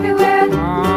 everywhere.